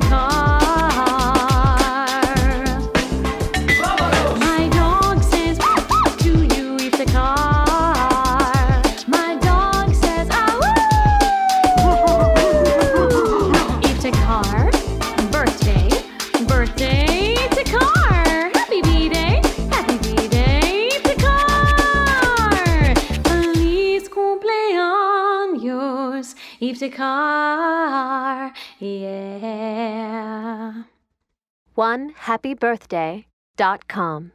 car. My dog says to you if the car. My dog says car. Birthday, birthday car. Happy happy car. Feliz cumpleaños car. Yeah com.